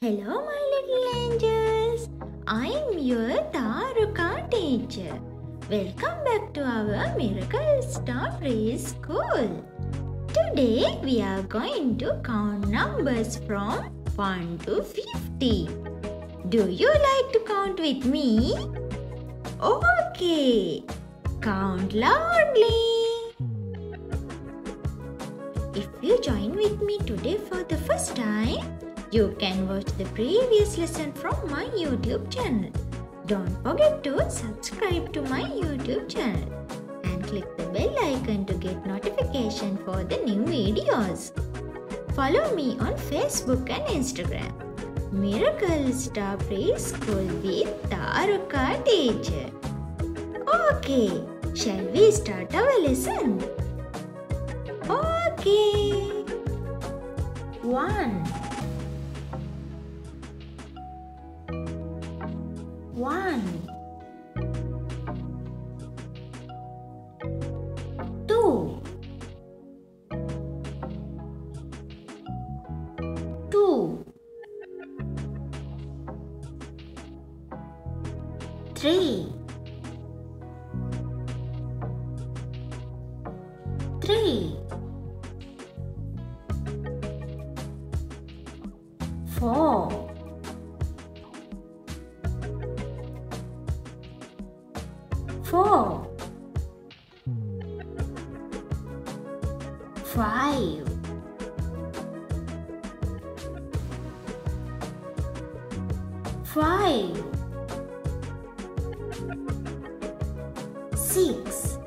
Hello, my little angels. I'm your Tharuka teacher. Welcome back to our Miracle Star Preschool. Today we are going to count numbers from 1 to 50. Do you like to count with me? Okay. Count loudly. If you join with me today for the first time, you can watch the previous lesson from my YouTube channel. Don't forget to subscribe to my YouTube channel and click the bell icon to get notification for the new videos. Follow me on Facebook and Instagram. Miracle Star Preschool with Tharuka Teacher. Okay, shall we start our lesson? Okay. One. One. Two. Two. Three. Three. Four. Four. Five. Five. Six.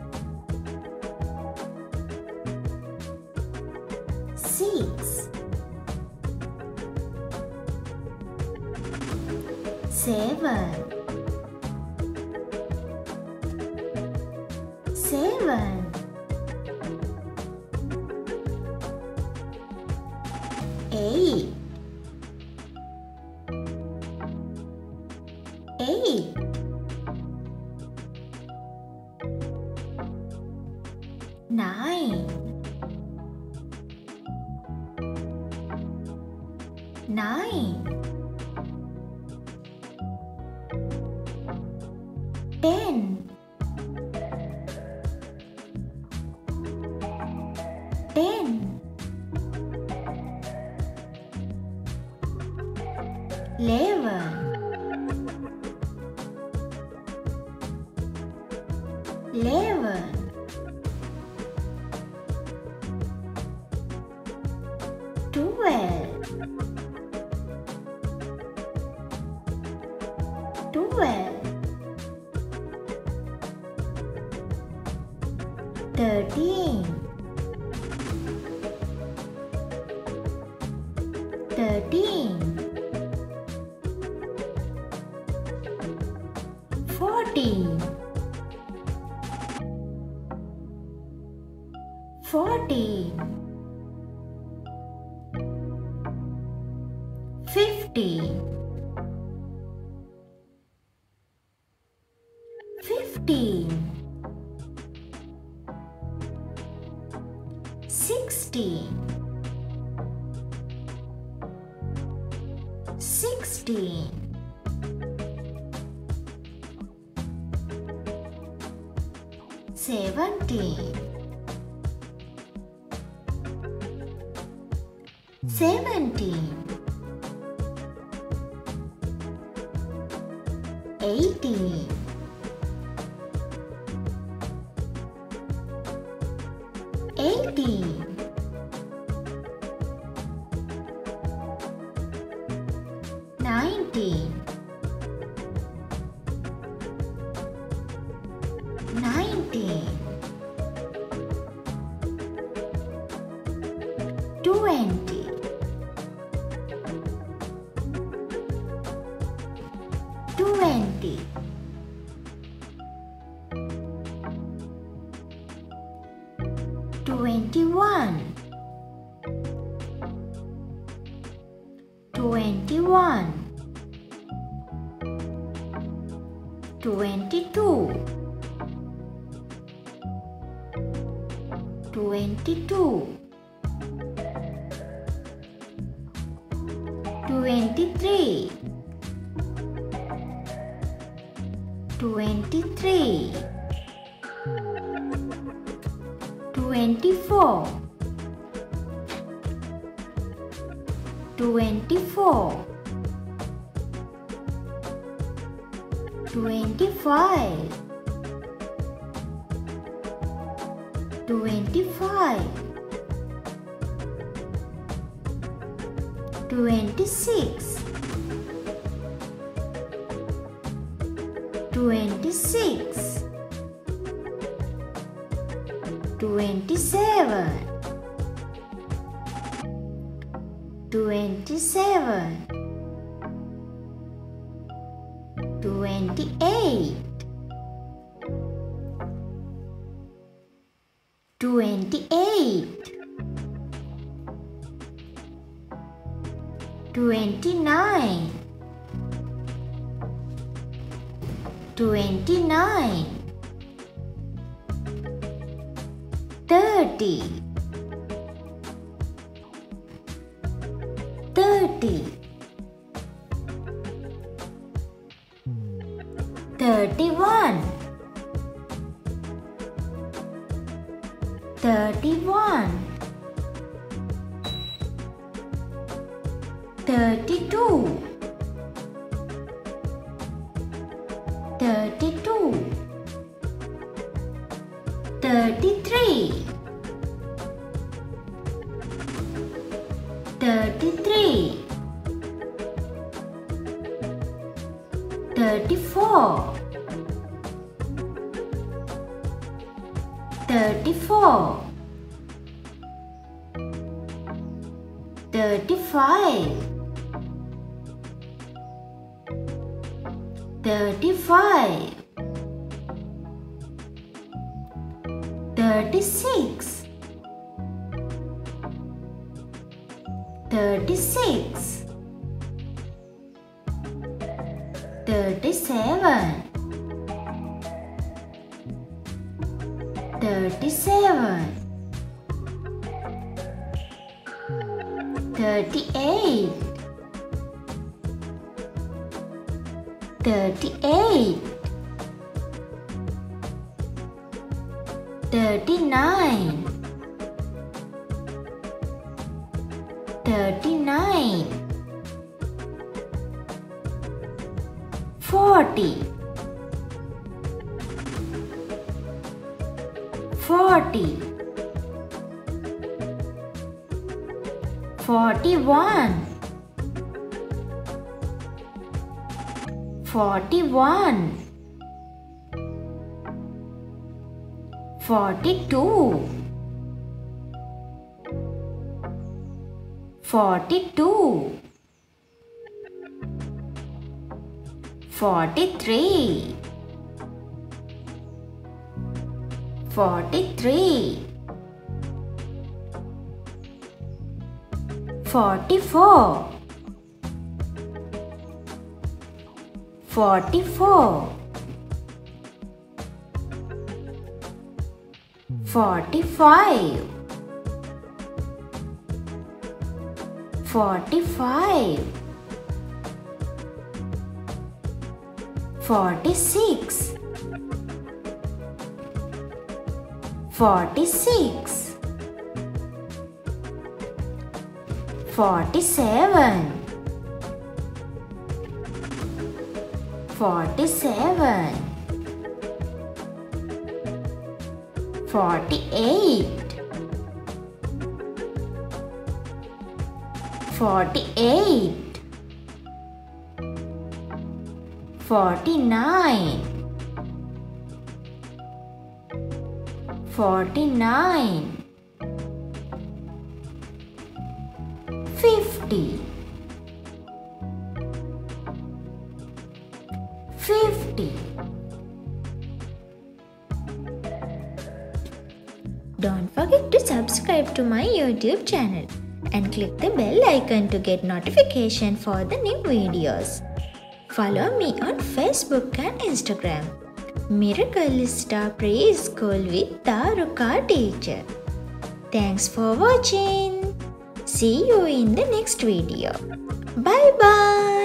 Six. Seven. Seven. Nine. Ten. Ten. Eleven. Thirteen. Thirteen. Fourteen. Fourteen. Fifteen. 16. Seventeen. Eighteen. Eighteen. Twenty. Twenty. Twenty-one. Twenty-one. Twenty-two. Twenty-two. Twenty-three, twenty-three, twenty-four, twenty-four, twenty-five, twenty-five. Twenty-six, twenty-six, twenty-seven, twenty-seven, twenty-eight, twenty-eight. Twenty-nine, twenty-nine, thirty, thirty, thirty-one, thirty-one. Thirty-two, thirty-two, thirty-three, thirty-three, thirty-four, thirty-four, thirty-five. thirty-five, thirty-six, thirty-six, thirty-seven, thirty-seven, thirty-eight. thirty-eight, thirty-nine, thirty-nine, forty, forty, forty-one. forty-one, forty-two, forty-two, forty-three, forty-three, forty-four. forty-four, forty-five, forty-five, forty-six, forty-six, forty-seven. forty-seven, 47 48 48 49 49 50 to my YouTube channel and click the bell icon to get notification for the new videos. Follow me on Facebook and Instagram. Miracle Star Preschool with Tharuka Teacher. Thanks for watching. See you in the next video. Bye bye.